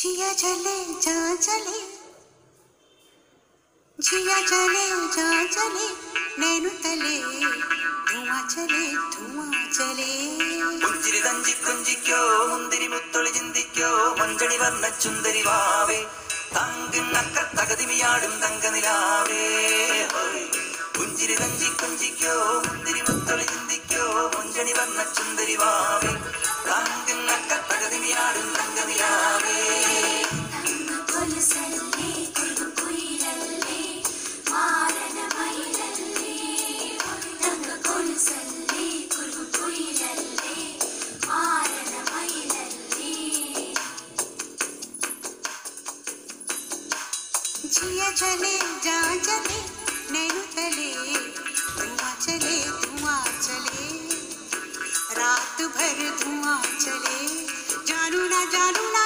जिया चले जा चले जिया चले जा चले नैनु तले धुआं चले धुआं चले പുഞ്ചിരി തഞ്ചി കൊഞ്ചിക്കോ മുന്തിരി മുത്തൊളി ചിന്തിക്കോ മഞ്ചണി വർണ്ണ ചുന്ദരി വാവേ തങ്കിണ്ണക്ക തകതിമിയാടും തങ്കനിലാവേ ഹോയ്. പുഞ്ചിരി തഞ്ചി കൊഞ്ചിക്കോ മുന്തിരി മുത്തൊളി ചിന്തിക്കോ जिया चले जा चले नैनु चले धुआँ चले धुआँ चले। रात भर धुआँ चले, जानू ना जानू ना